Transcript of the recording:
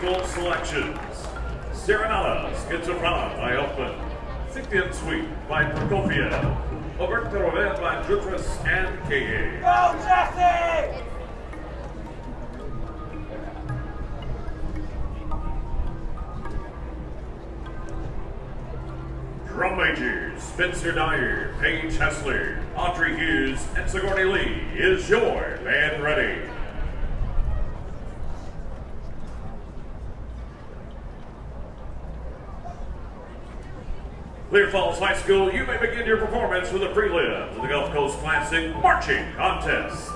musical selections. Serenada Schizophrana by Elfman. Scythian Suite by Prokofiev. Oberto Rovet by Jutras and Kaye. Go, Jesse! Drum majors Spencer Dyer, Paige Hessler, Audrey Hughes, and Sigourney Lee. Is your band ready? Clear Falls High School, you may begin your performance with a prelim to the Gulf Coast Classic Marching Contest.